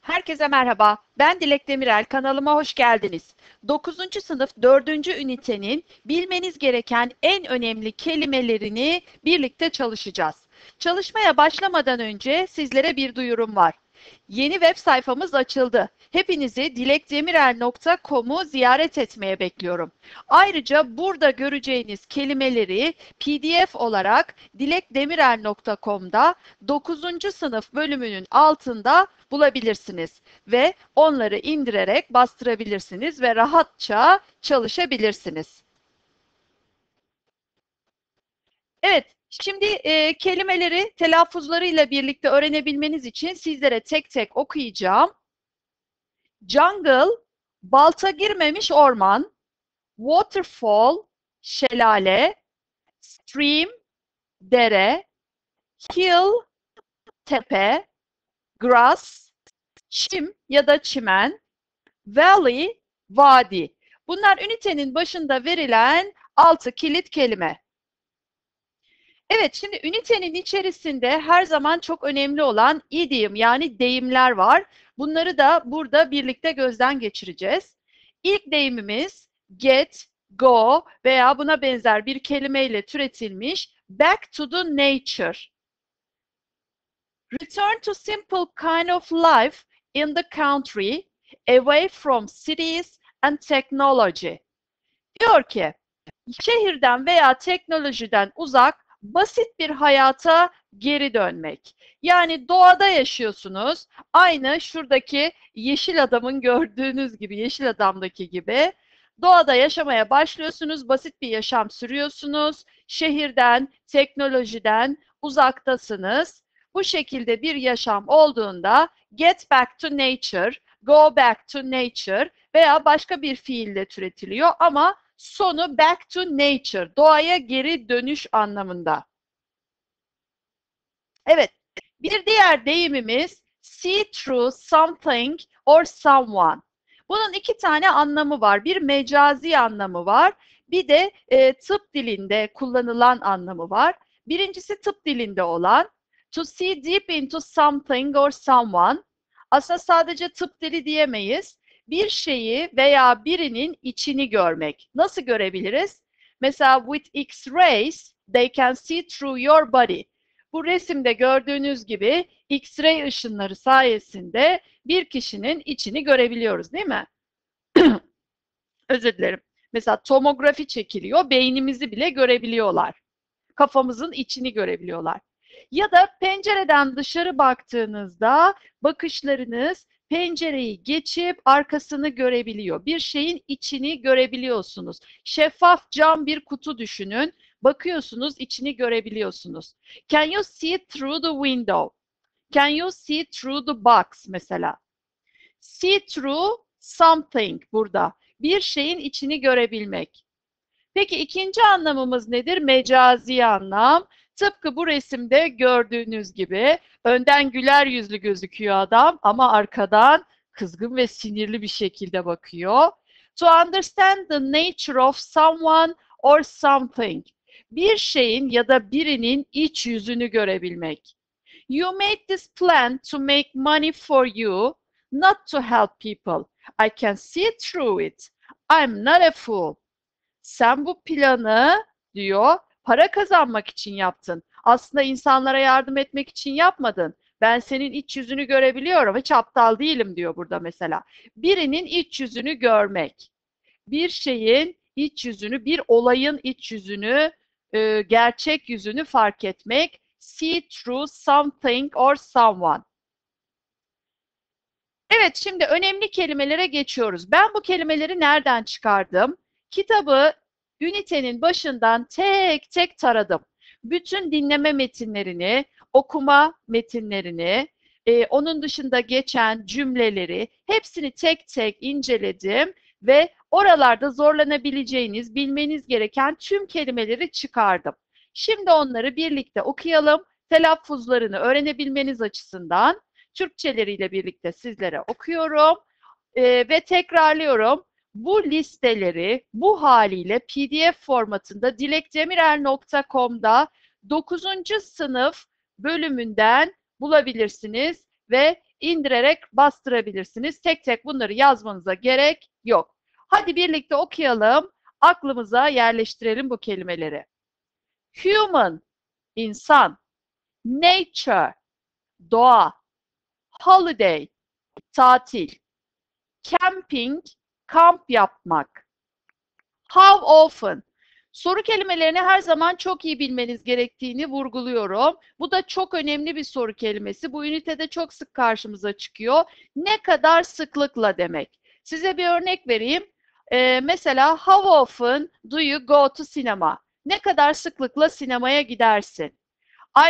Herkese merhaba. Ben Dilek Demirel. Kanalıma hoş geldiniz. 9. sınıf 4. ünitenin bilmeniz gereken en önemli kelimelerini birlikte çalışacağız. Çalışmaya başlamadan önce sizlere bir duyurum var. Yeni web sayfamız açıldı. Hepinizi dilekdemirel.com'u ziyaret etmeye bekliyorum. Ayrıca burada göreceğiniz kelimeleri PDF olarak dilekdemirel.com'da 9. sınıf bölümünün altında bulabilirsiniz ve onları indirerek bastırabilirsiniz ve rahatça çalışabilirsiniz. Evet, şimdi e, kelimeleri telaffuzlarıyla birlikte öğrenebilmeniz için sizlere tek tek okuyacağım. Jungle, balta girmemiş orman, waterfall, şelale, stream, dere, hill, tepe, grass, çim ya da çimen, valley, vadi. Bunlar ünitenin başında verilen altı kilit kelime. Evet, şimdi ünitenin içerisinde her zaman çok önemli olan idiom yani deyimler var. Bunları da burada birlikte gözden geçireceğiz. İlk deyimimiz get, go veya buna benzer bir kelimeyle türetilmiş back to the nature. Return to simple kind of life in the country, away from cities and technology. Diyor ki, şehirden veya teknolojiden uzak, basit bir hayata geri dönmek. Yani doğada yaşıyorsunuz. Aynı şuradaki yeşil adamın gördüğünüz gibi, yeşil adamdaki gibi. Doğada yaşamaya başlıyorsunuz, basit bir yaşam sürüyorsunuz. Şehirden, teknolojiden uzaktasınız. Bu şekilde bir yaşam olduğunda get back to nature, go back to nature veya başka bir fiille türetiliyor ama sonu back to nature, doğaya geri dönüş anlamında. Evet, bir diğer deyimimiz see through something or someone. Bunun iki tane anlamı var. Bir mecazi anlamı var. Bir de e, tıp dilinde kullanılan anlamı var. Birincisi tıp dilinde olan to see deep into something or someone. Aslında sadece tıp dili diyemeyiz. Bir şeyi veya birinin içini görmek. Nasıl görebiliriz? Mesela with X-rays they can see through your body. Bu resimde gördüğünüz gibi X-ray ışınları sayesinde bir kişinin içini görebiliyoruz değil mi? Özür dilerim. Mesela tomografi çekiliyor, beynimizi bile görebiliyorlar. Kafamızın içini görebiliyorlar. Ya da pencereden dışarı baktığınızda bakışlarınız pencereyi geçip arkasını görebiliyor. Bir şeyin içini görebiliyorsunuz. Şeffaf cam bir kutu düşünün. Bakıyorsunuz, içini görebiliyorsunuz. Can you see through the window? Can you see through the box mesela? See through something burada. Bir şeyin içini görebilmek. Peki ikinci anlamımız nedir? Mecazi anlam. Tıpkı bu resimde gördüğünüz gibi önden güler yüzlü gözüküyor adam ama arkadan kızgın ve sinirli bir şekilde bakıyor. To understand the nature of someone or something. Bir şeyin ya da birinin iç yüzünü görebilmek. You made this plan to make money for you, not to help people. I can see through it. I'm not a fool. Sen bu planı diyor para kazanmak için yaptın. Aslında insanlara yardım etmek için yapmadın. Ben senin iç yüzünü görebiliyorum. Hiç aptal değilim diyor burada mesela. Birinin iç yüzünü görmek. Bir şeyin iç yüzünü, bir olayın iç yüzünü, e, gerçek yüzünü fark etmek. See through something or someone. Evet, şimdi önemli kelimelere geçiyoruz. Ben bu kelimeleri nereden çıkardım? Kitabı ünitenin başından tek tek taradım. Bütün dinleme metinlerini, okuma metinlerini, e, onun dışında geçen cümleleri hepsini tek tek inceledim ve oralarda zorlanabileceğiniz, bilmeniz gereken tüm kelimeleri çıkardım. Şimdi onları birlikte okuyalım. Telaffuzlarını öğrenebilmeniz açısından Türkçeleriyle birlikte sizlere okuyorum e, ve tekrarlıyorum bu listeleri bu haliyle PDF formatında dilekdemirel.com'da 9. sınıf bölümünden bulabilirsiniz ve indirerek bastırabilirsiniz. Tek tek bunları yazmanıza gerek yok. Hadi birlikte okuyalım. Aklımıza yerleştirelim bu kelimeleri. Human, insan. Nature, doğa. Holiday, tatil. Camping, kamp yapmak. How often, Soru kelimelerini her zaman çok iyi bilmeniz gerektiğini vurguluyorum. Bu da çok önemli bir soru kelimesi. Bu ünitede çok sık karşımıza çıkıyor. Ne kadar sıklıkla demek. Size bir örnek vereyim. Ee, mesela how often do you go to cinema? Ne kadar sıklıkla sinemaya gidersin?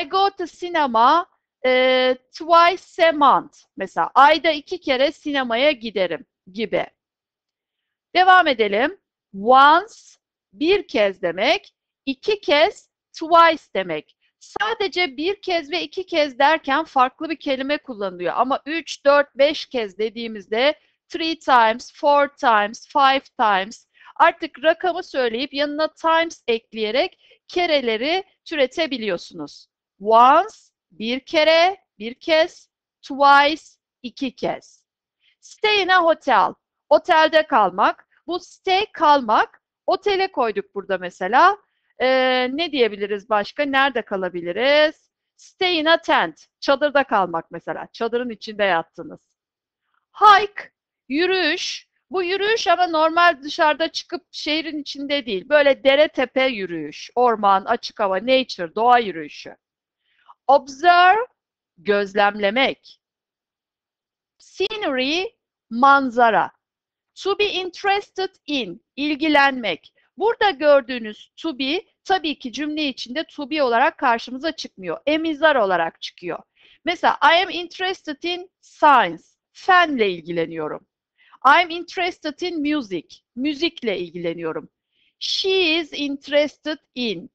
I go to cinema e, twice a month. Mesela ayda iki kere sinemaya giderim gibi. Devam edelim. Once bir kez demek, iki kez twice demek. Sadece bir kez ve iki kez derken farklı bir kelime kullanılıyor. Ama üç, dört, beş kez dediğimizde three times, four times, five times artık rakamı söyleyip yanına times ekleyerek kereleri türetebiliyorsunuz. Once, bir kere, bir kez, twice, iki kez. Stay in a hotel, otelde kalmak. Bu stay kalmak Otele koyduk burada mesela. Ee, ne diyebiliriz başka? Nerede kalabiliriz? Stay in a tent. Çadırda kalmak mesela. Çadırın içinde yattınız. Hike, yürüyüş. Bu yürüyüş ama normal dışarıda çıkıp şehrin içinde değil. Böyle dere tepe yürüyüş. Orman, açık hava, nature, doğa yürüyüşü. Observe, gözlemlemek. Scenery, manzara. To be interested in, ilgilenmek. Burada gördüğünüz to be tabii ki cümle içinde to be olarak karşımıza çıkmıyor. Emizar olarak çıkıyor. Mesela I am interested in science. Fenle ilgileniyorum. I am interested in music. Müzikle ilgileniyorum. She is interested in.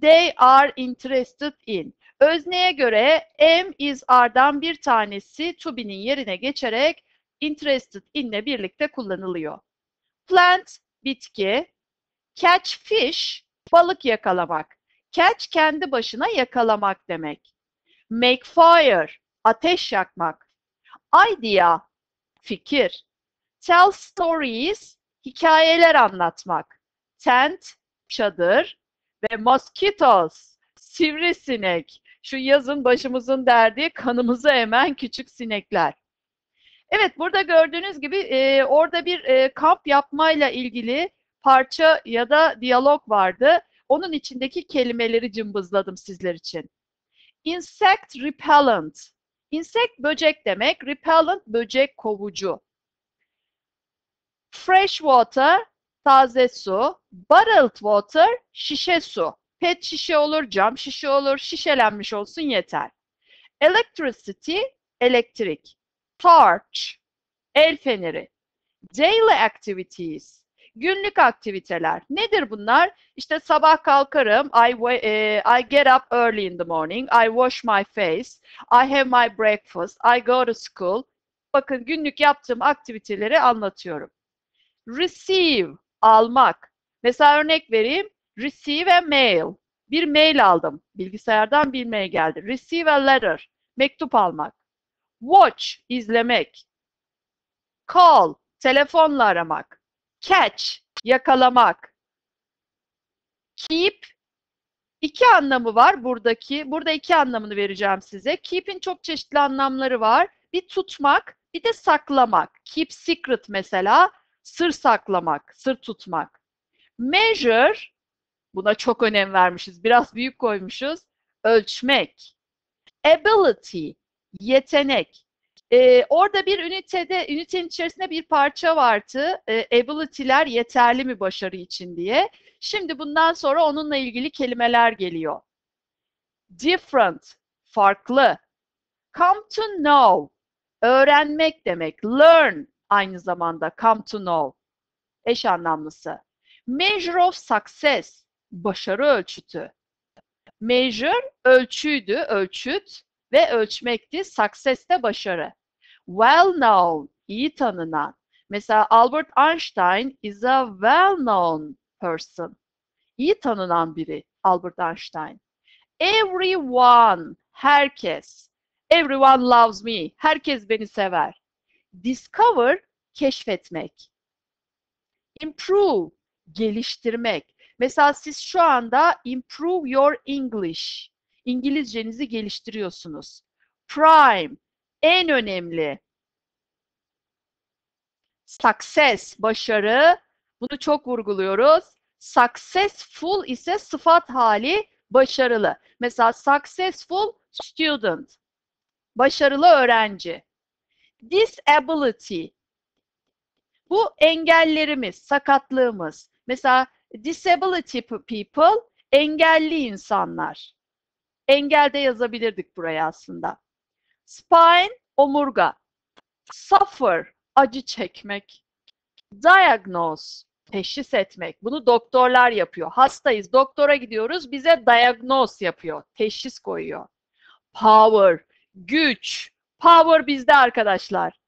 They are interested in. Özneye göre am is are'dan bir tanesi to be'nin yerine geçerek interested in'le birlikte kullanılıyor. Plant, bitki. Catch fish, balık yakalamak. Catch kendi başına yakalamak demek. Make fire, ateş yakmak. Idea, fikir. Tell stories, hikayeler anlatmak. Tent, çadır. Ve mosquitoes, sivrisinek. Şu yazın başımızın derdi kanımızı emen küçük sinekler. Evet, burada gördüğünüz gibi e, orada bir e, kamp yapmayla ilgili parça ya da diyalog vardı. Onun içindeki kelimeleri cımbızladım sizler için. Insect repellent. Insect böcek demek, repellent böcek kovucu. Fresh water, taze su. Bottled water, şişe su. Pet şişe olur, cam şişe olur, şişelenmiş olsun yeter. Electricity, elektrik. Torch, el feneri. Daily activities, günlük aktiviteler. Nedir bunlar? İşte sabah kalkarım, I, e, I get up early in the morning, I wash my face, I have my breakfast, I go to school. Bakın günlük yaptığım aktiviteleri anlatıyorum. Receive, almak. Mesela örnek vereyim. Receive a mail. Bir mail aldım. Bilgisayardan bir mail geldi. Receive a letter. Mektup almak. Watch, izlemek. Call, telefonla aramak. Catch, yakalamak. Keep, iki anlamı var buradaki. Burada iki anlamını vereceğim size. Keep'in çok çeşitli anlamları var. Bir tutmak, bir de saklamak. Keep secret mesela, sır saklamak, sır tutmak. Measure, buna çok önem vermişiz. Biraz büyük koymuşuz. Ölçmek. Ability, yetenek. Ee, orada bir ünitede, ünitenin içerisinde bir parça vardı. E, ability'ler yeterli mi başarı için diye. Şimdi bundan sonra onunla ilgili kelimeler geliyor. Different, farklı. Come to know, öğrenmek demek. Learn aynı zamanda come to know. Eş anlamlısı. Measure of success, başarı ölçütü. Measure, ölçüydü, ölçüt ve ölçmekti. Success de başarı. Well known, iyi tanınan. Mesela Albert Einstein is a well known person. İyi tanınan biri Albert Einstein. Everyone, herkes. Everyone loves me. Herkes beni sever. Discover, keşfetmek. Improve, geliştirmek. Mesela siz şu anda improve your English. İngilizcenizi geliştiriyorsunuz. Prime, en önemli. Success, başarı. Bunu çok vurguluyoruz. Successful ise sıfat hali başarılı. Mesela successful student, başarılı öğrenci. Disability, bu engellerimiz, sakatlığımız. Mesela disability people, engelli insanlar. Engelde yazabilirdik buraya aslında. Spine, omurga. Suffer, acı çekmek. Diagnose, teşhis etmek. Bunu doktorlar yapıyor. Hastayız, doktora gidiyoruz, bize diagnose yapıyor, teşhis koyuyor. Power, güç. Power bizde arkadaşlar.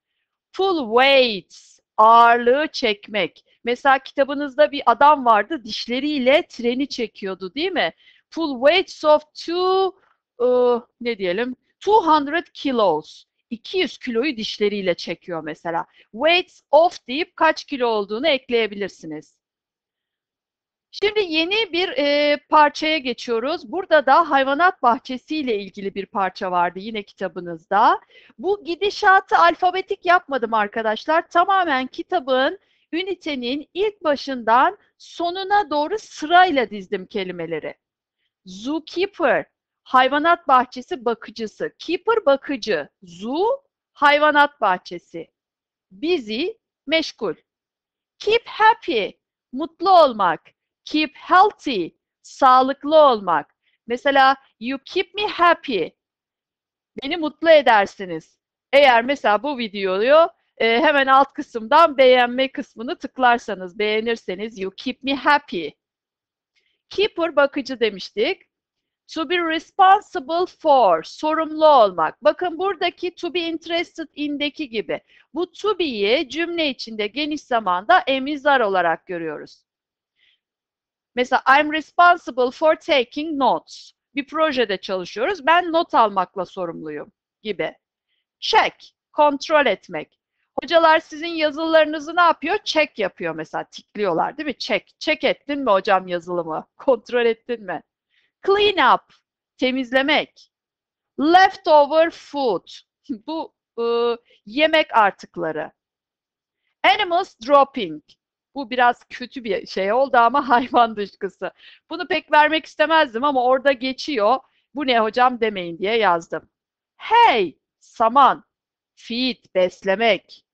Full weights, ağırlığı çekmek. Mesela kitabınızda bir adam vardı, dişleriyle treni çekiyordu değil mi? Full weights of two, uh, ne diyelim, 200 kilos. 200 kiloyu dişleriyle çekiyor mesela. Weights of deyip kaç kilo olduğunu ekleyebilirsiniz. Şimdi yeni bir e, parçaya geçiyoruz. Burada da hayvanat bahçesiyle ilgili bir parça vardı yine kitabınızda. Bu gidişatı alfabetik yapmadım arkadaşlar. Tamamen kitabın, ünitenin ilk başından sonuna doğru sırayla dizdim kelimeleri. Zookeeper, hayvanat bahçesi bakıcısı. Keeper bakıcı. Zoo, hayvanat bahçesi. Busy, meşgul. Keep happy, mutlu olmak. Keep healthy, sağlıklı olmak. Mesela you keep me happy. Beni mutlu edersiniz. Eğer mesela bu videoyu e, hemen alt kısımdan beğenme kısmını tıklarsanız, beğenirseniz you keep me happy. Keeper bakıcı demiştik. To be responsible for, sorumlu olmak. Bakın buradaki to be interested in'deki gibi. Bu to be'yi cümle içinde geniş zamanda emizar olarak görüyoruz. Mesela I'm responsible for taking notes. Bir projede çalışıyoruz. Ben not almakla sorumluyum gibi. Check, kontrol etmek. Hocalar sizin yazılarınızı ne yapıyor? Check yapıyor mesela. Tikliyorlar değil mi? Check. Check ettin mi hocam yazılımı? Kontrol ettin mi? Clean up, temizlemek. Leftover food, bu e, yemek artıkları. Animals dropping, bu biraz kötü bir şey oldu ama hayvan dışkısı. Bunu pek vermek istemezdim ama orada geçiyor. Bu ne hocam demeyin diye yazdım. Hey, saman, feed, beslemek.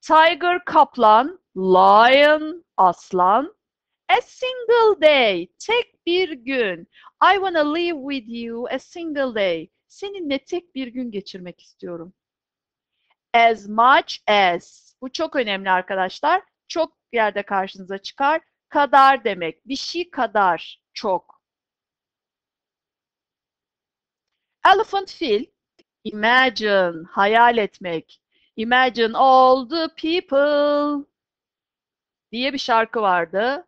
Tiger, kaplan, lion, aslan. A single day, tek bir gün. I wanna live with you a single day. Seninle tek bir gün geçirmek istiyorum. As much as. Bu çok önemli arkadaşlar. Çok yerde karşınıza çıkar. Kadar demek. Bir şey kadar. Çok. Elephant fil. Imagine. Hayal etmek. Imagine all the people diye bir şarkı vardı.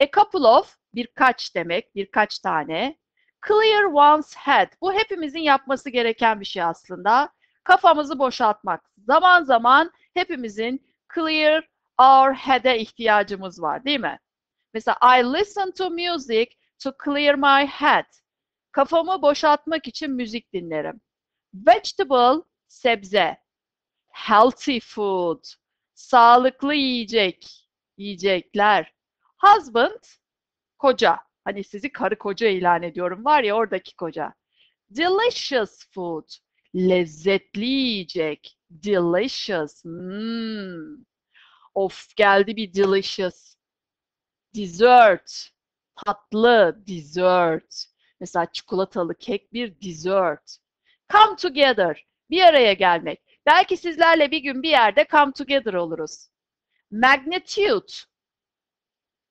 A couple of birkaç demek, birkaç tane. Clear one's head. Bu hepimizin yapması gereken bir şey aslında. Kafamızı boşaltmak. Zaman zaman hepimizin clear our head'e ihtiyacımız var değil mi? Mesela I listen to music to clear my head. Kafamı boşaltmak için müzik dinlerim. Vegetable, sebze. Healthy food, sağlıklı yiyecek, yiyecekler. Husband, koca. Hani sizi karı koca ilan ediyorum. Var ya oradaki koca. Delicious food, lezzetli yiyecek. Delicious. Hmm. Of geldi bir delicious. Dessert, tatlı, dessert. Mesela çikolatalı kek bir dessert. Come together, bir araya gelmek. Belki sizlerle bir gün bir yerde come together oluruz. Magnitude,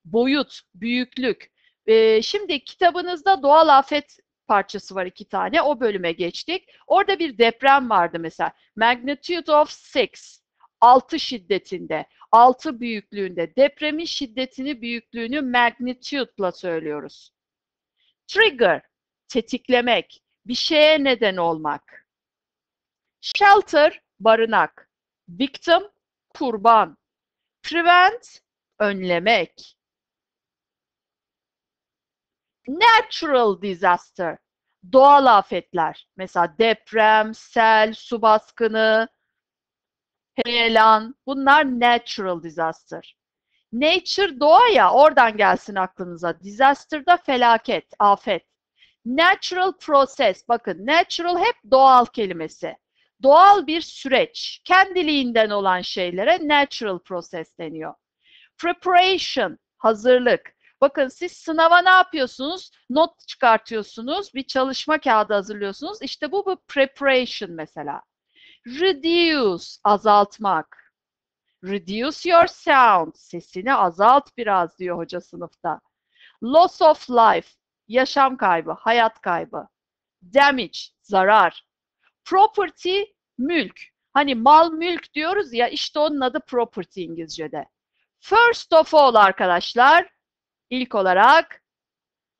boyut, büyüklük. Ee, şimdi kitabınızda doğal afet parçası var iki tane. O bölüme geçtik. Orada bir deprem vardı mesela. Magnitude of six. Altı şiddetinde, altı büyüklüğünde. Depremin şiddetini, büyüklüğünü magnitude'la söylüyoruz. Trigger, tetiklemek. bir şeye neden olmak. Shelter, barınak. Victim, kurban. Prevent, önlemek. Natural disaster, doğal afetler. Mesela deprem, sel, su baskını, heyelan. Bunlar natural disaster. Nature doğa ya oradan gelsin aklınıza. Disaster da felaket, afet. Natural process. Bakın natural hep doğal kelimesi. Doğal bir süreç. Kendiliğinden olan şeylere natural process deniyor. Preparation, hazırlık. Bakın siz sınava ne yapıyorsunuz? Not çıkartıyorsunuz, bir çalışma kağıdı hazırlıyorsunuz. İşte bu bu preparation mesela. Reduce, azaltmak. Reduce your sound, sesini azalt biraz diyor hoca sınıfta. Loss of life, yaşam kaybı, hayat kaybı. Damage, zarar. Property, mülk. Hani mal mülk diyoruz ya işte onun adı property İngilizce'de. First of all arkadaşlar, ilk olarak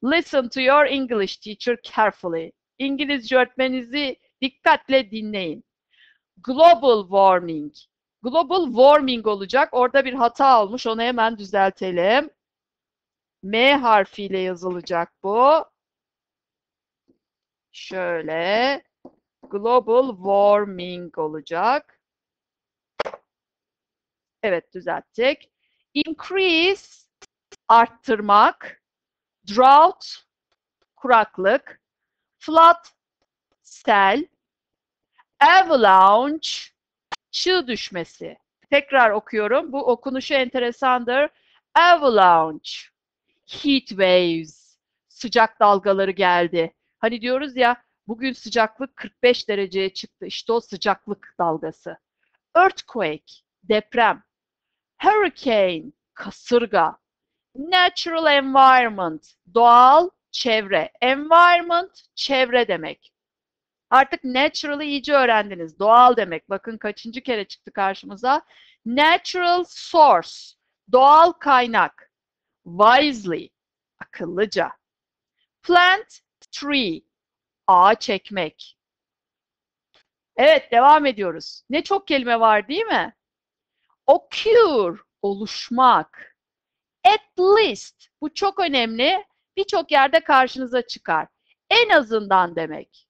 listen to your English teacher carefully. İngilizce öğretmeninizi dikkatle dinleyin. Global warming. Global warming olacak. Orada bir hata olmuş. Onu hemen düzeltelim. M harfiyle yazılacak bu. Şöyle. Global warming olacak. Evet düzelttik. Increase arttırmak. Drought kuraklık. Flood sel. Avalanche çığ düşmesi. Tekrar okuyorum. Bu okunuşu enteresandır. Avalanche. Heat waves. Sıcak dalgaları geldi. Hani diyoruz ya bugün sıcaklık 45 dereceye çıktı. İşte o sıcaklık dalgası. Earthquake. Deprem. Hurricane. Kasırga. Natural environment. Doğal çevre. Environment çevre demek. Artık natural'ı iyice öğrendiniz. Doğal demek. Bakın kaçıncı kere çıktı karşımıza. Natural source. Doğal kaynak. Wisely. Akıllıca. Plant, tree. Ağaç ekmek. Evet devam ediyoruz. Ne çok kelime var değil mi? Occur. Oluşmak. At least. Bu çok önemli. Birçok yerde karşınıza çıkar. En azından demek.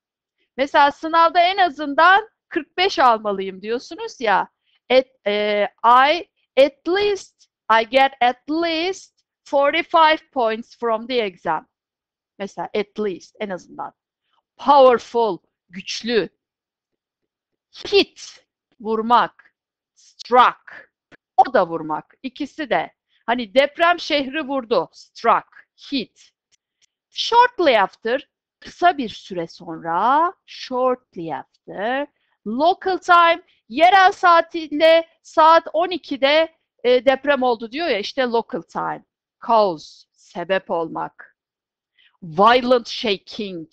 Mesela sınavda en azından 45 almalıyım diyorsunuz ya. At, e, I at least I get at least 45 points from the exam. Mesela at least en azından. Powerful, güçlü. Hit, vurmak. Struck, o da vurmak. İkisi de. Hani deprem şehri vurdu. Struck, hit. Shortly after, kısa bir süre sonra shortly after local time yerel saatiyle saat 12'de e, deprem oldu diyor ya işte local time. Cause sebep olmak. Violent shaking.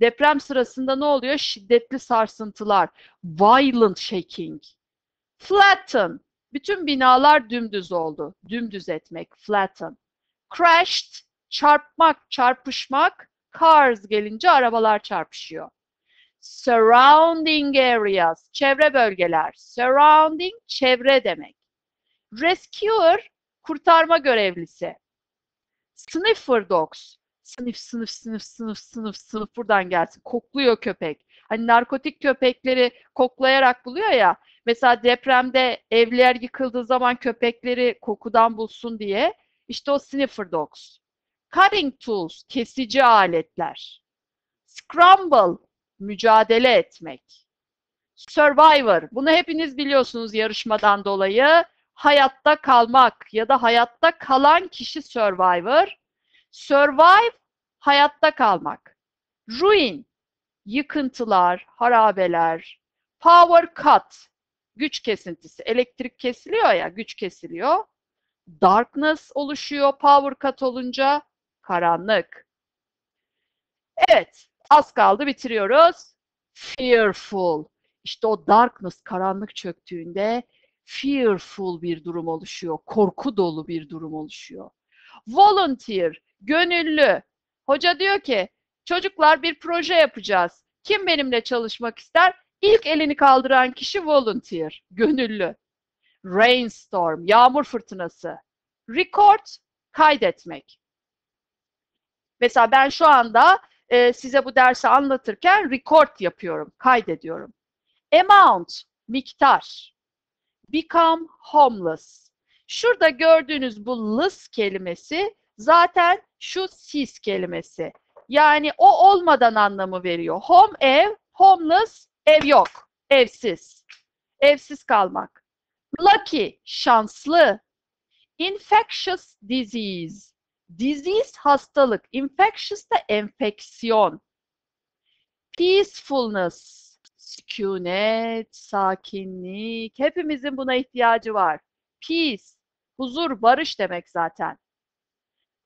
Deprem sırasında ne oluyor? Şiddetli sarsıntılar. Violent shaking. Flatten bütün binalar dümdüz oldu dümdüz etmek flatten crashed çarpmak çarpışmak Cars gelince arabalar çarpışıyor. Surrounding areas, çevre bölgeler. Surrounding, çevre demek. Rescuer, kurtarma görevlisi. Sniffer dogs, sınıf sınıf sınıf sınıf sınıf sınıf buradan gelsin. Kokluyor köpek. Hani narkotik köpekleri koklayarak buluyor ya. Mesela depremde evler yıkıldığı zaman köpekleri kokudan bulsun diye. İşte o sniffer dogs. Cutting tools, kesici aletler. Scramble, mücadele etmek. Survivor, bunu hepiniz biliyorsunuz yarışmadan dolayı. Hayatta kalmak ya da hayatta kalan kişi survivor. Survive, hayatta kalmak. Ruin, yıkıntılar, harabeler. Power cut, güç kesintisi. Elektrik kesiliyor ya, güç kesiliyor. Darkness oluşuyor power cut olunca karanlık. Evet, az kaldı bitiriyoruz. Fearful. İşte o darkness, karanlık çöktüğünde fearful bir durum oluşuyor. Korku dolu bir durum oluşuyor. Volunteer, gönüllü. Hoca diyor ki, çocuklar bir proje yapacağız. Kim benimle çalışmak ister? İlk elini kaldıran kişi volunteer, gönüllü. Rainstorm, yağmur fırtınası. Record, kaydetmek. Mesela ben şu anda e, size bu dersi anlatırken record yapıyorum, kaydediyorum. Amount, miktar. Become homeless. Şurada gördüğünüz bu less kelimesi zaten şu siz kelimesi. Yani o olmadan anlamı veriyor. Home ev, homeless ev yok. Evsiz. Evsiz kalmak. Lucky, şanslı. Infectious disease. Disease hastalık. Infectious da enfeksiyon. Peacefulness. Sükunet, sakinlik. Hepimizin buna ihtiyacı var. Peace. Huzur, barış demek zaten.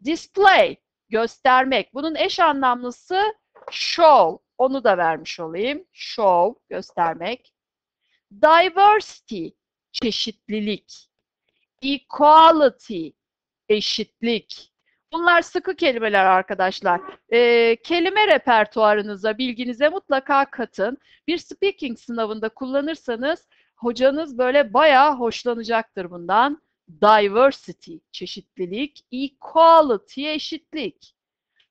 Display. Göstermek. Bunun eş anlamlısı show. Onu da vermiş olayım. Show, göstermek. Diversity, çeşitlilik. Equality, eşitlik. Bunlar sıkı kelimeler arkadaşlar. Ee, kelime repertuarınıza, bilginize mutlaka katın. Bir speaking sınavında kullanırsanız hocanız böyle bayağı hoşlanacaktır bundan. Diversity, çeşitlilik. Equality, eşitlik.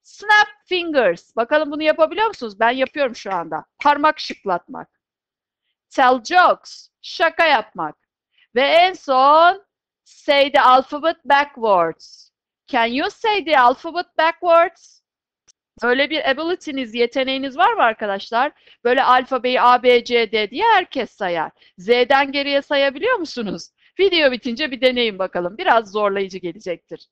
Snap fingers. Bakalım bunu yapabiliyor musunuz? Ben yapıyorum şu anda. Parmak şıklatmak. Tell jokes. Şaka yapmak. Ve en son say the alphabet backwards. Can you say the alphabet backwards? Öyle bir ability'niz, yeteneğiniz var mı arkadaşlar? Böyle alfabeyi A, B, C, D diye herkes sayar. Z'den geriye sayabiliyor musunuz? Video bitince bir deneyin bakalım. Biraz zorlayıcı gelecektir.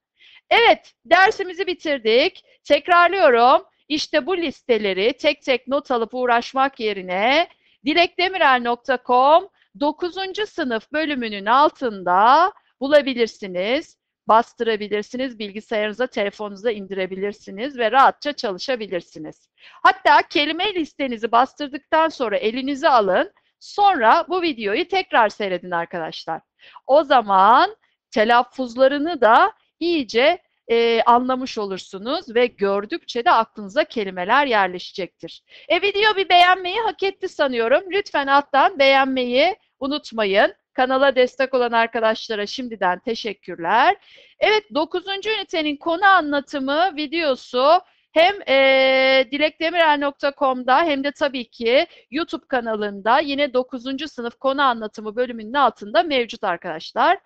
Evet, dersimizi bitirdik. Tekrarlıyorum. İşte bu listeleri tek tek not alıp uğraşmak yerine dilekdemirel.com 9. sınıf bölümünün altında bulabilirsiniz, bastırabilirsiniz, bilgisayarınıza, telefonunuza indirebilirsiniz ve rahatça çalışabilirsiniz. Hatta kelime listenizi bastırdıktan sonra elinize alın, sonra bu videoyu tekrar seyredin arkadaşlar. O zaman telaffuzlarını da iyice e, anlamış olursunuz ve gördükçe de aklınıza kelimeler yerleşecektir. E video bir beğenmeyi hak etti sanıyorum. Lütfen alttan beğenmeyi unutmayın. Kanala destek olan arkadaşlara şimdiden teşekkürler. Evet 9. ünitenin konu anlatımı videosu hem e, dilekdemirel.com'da hem de tabii ki YouTube kanalında yine 9. sınıf konu anlatımı bölümünün altında mevcut arkadaşlar.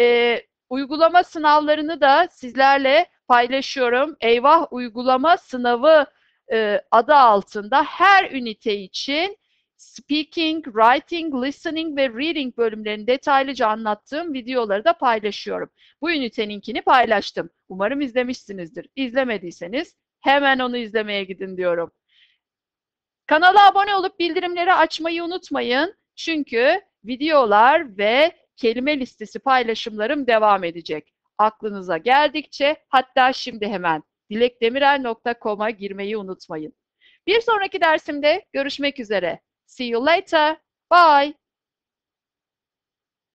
E, uygulama sınavlarını da sizlerle paylaşıyorum. Eyvah uygulama sınavı e, adı altında her ünite için speaking, writing, listening ve reading bölümlerini detaylıca anlattığım videoları da paylaşıyorum. Bu üniteninkini paylaştım. Umarım izlemişsinizdir. İzlemediyseniz hemen onu izlemeye gidin diyorum. Kanala abone olup bildirimleri açmayı unutmayın. Çünkü videolar ve kelime listesi paylaşımlarım devam edecek. Aklınıza geldikçe hatta şimdi hemen dilekdemirel.com'a girmeyi unutmayın. Bir sonraki dersimde görüşmek üzere. See you later. Bye.